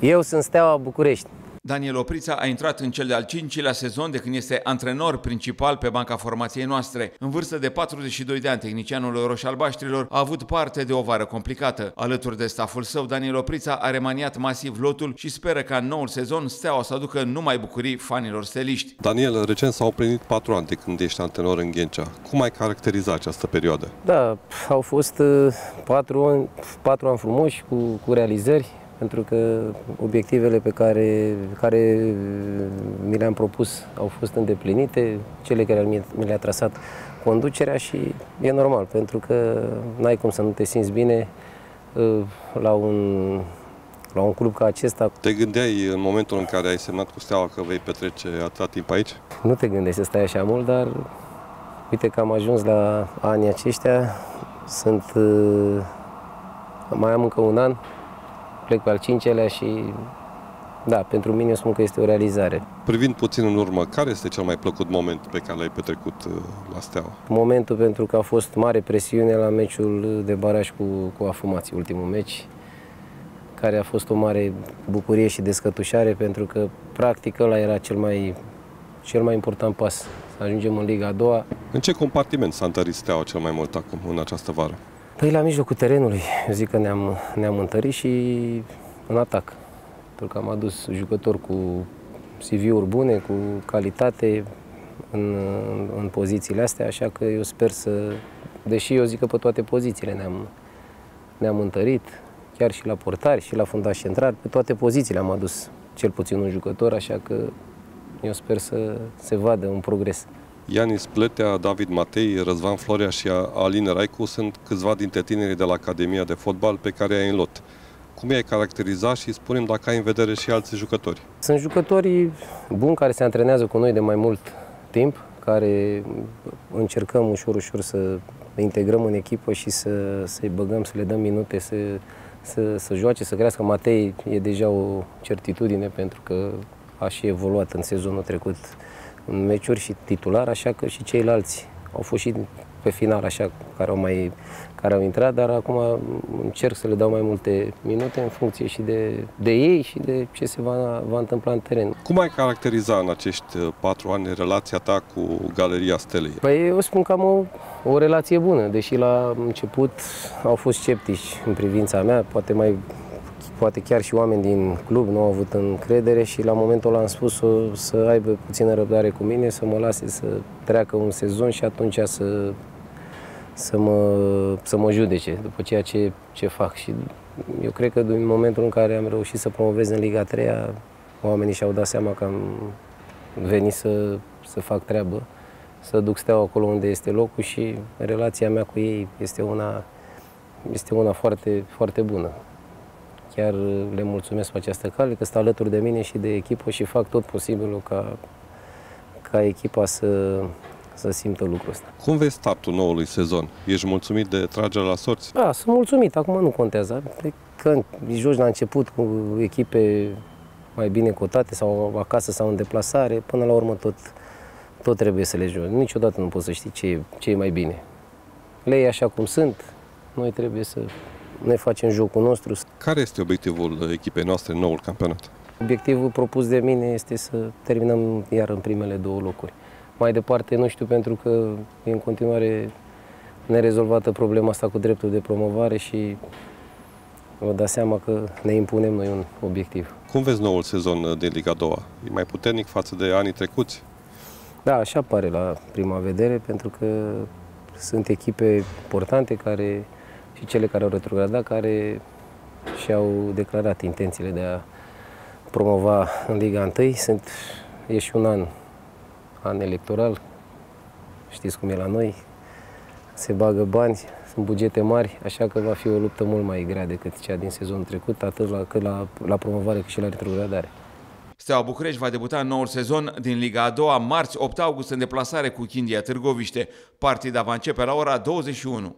Eu sunt Steaua București. Daniel Oprița a intrat în cel de-al cincilea sezon de când este antrenor principal pe banca formației noastre. În vârstă de 42 de ani, tehnicianul roșalbaștrilor a avut parte de o vară complicată. Alături de staful său, Daniel Oprița a remaniat masiv lotul și speră ca în noul sezon Steaua să aducă numai bucurii fanilor steliști. Daniel, recent s-au plinit patru ani de când ești antrenor în Ghencea. Cum ai caracteriza această perioadă? Da, au fost uh, patru ani, patru ani frumoși cu, cu realizări pentru că obiectivele pe care, care mi le-am propus au fost îndeplinite, cele care mi le-a trasat conducerea și e normal, pentru că n-ai cum să nu te simți bine uh, la un, la un club ca acesta. Te gândeai în momentul în care ai semnat cu Steaua că vei petrece atâta timp aici? Nu te gândești să stai așa mult, dar uite că am ajuns la anii aceștia, sunt, uh, mai am încă un an, plec pe al cincelea și da, pentru mine spun că este o realizare. Privind puțin în urmă, care este cel mai plăcut moment pe care l-ai petrecut uh, la Steaua? Momentul pentru că a fost mare presiune la meciul de baraj cu, cu Afumații, ultimul meci, care a fost o mare bucurie și descătușare pentru că practic ăla era cel mai, cel mai important pas, să ajungem în Liga a doua. În ce compartiment s-a întărit Steaua cel mai mult acum, în această vară? Păi la mijlocul terenului, eu zic că ne-am, ne-am întărit și în atac. Pentru că am adus jucători cu CV-uri bune, cu calitate în, în, în pozițiile astea, așa că eu sper să, deși eu zic că pe toate pozițiile ne-am, ne-am întărit, chiar și la portari, și la fundaș central, pe toate pozițiile am adus cel puțin un jucător, așa că eu sper să se vadă un progres. Ianis Plătea, David Matei, Răzvan Florea și Aline Raicu sunt câțiva dintre tinerii de la Academia de Fotbal pe care ai în lot. Cum i-ai caracteriza și spunem dacă ai în vedere și alți jucători? Sunt jucători buni care se antrenează cu noi de mai mult timp, care încercăm ușor, ușor să integrăm în echipă și să, să-i băgăm, să le dăm minute, să, să, să joace, să crească. Matei e deja o certitudine pentru că a și evoluat în sezonul trecut în meciuri și titular, așa că și ceilalți au fost și pe final așa care au mai care au intrat, dar acum încerc să le dau mai multe minute în funcție și de, de ei și de ce se va, va întâmpla în teren. Cum ai caracteriza în acești uh, patru ani relația ta cu Galeria Stelei? Păi eu spun că am o, o relație bună, deși la început au fost sceptici în privința mea, poate mai poate chiar și oameni din club nu au avut încredere și la momentul ăla am spus -o să aibă puțină răbdare cu mine, să mă lase să treacă un sezon și atunci să, să, mă, să mă judece după ceea ce, ce fac. Și eu cred că din momentul în care am reușit să promovez în Liga 3 oamenii și-au dat seama că am venit să, să fac treabă, să duc steaua acolo unde este locul și relația mea cu ei este una, este una foarte, foarte bună. Chiar le mulțumesc pe această cale că stau alături de mine și de echipă și fac tot posibilul ca, ca echipa să, să simtă lucrul ăsta. Cum vezi startul noului sezon? Ești mulțumit de tragerea la sorți? Da, sunt mulțumit. Acum nu contează. Când joci la început cu echipe mai bine cotate sau acasă sau în deplasare, până la urmă tot, tot trebuie să le joci. Niciodată nu poți să știi ce, ce e mai bine. Le iei așa cum sunt, noi trebuie să noi facem jocul nostru. Care este obiectivul echipei noastre în noul campionat? Obiectivul propus de mine este să terminăm iar în primele două locuri. Mai departe nu știu pentru că e în continuare nerezolvată problema asta cu dreptul de promovare și vă dați seama că ne impunem noi un obiectiv. Cum vezi noul sezon din Liga 2? E mai puternic față de anii trecuți? Da, așa pare la prima vedere, pentru că sunt echipe importante care și cele care au retrogradat, care și-au declarat intențiile de a promova în Liga 1. Sunt, e și un an, an electoral, știți cum e la noi, se bagă bani, sunt bugete mari, așa că va fi o luptă mult mai grea decât cea din sezonul trecut, atât la, cât la, la promovare cât și la retrogradare. Steaua București va debuta în noul sezon din Liga a doua, marți 8 august, în deplasare cu Chindia Târgoviște. Partida va începe la ora 21.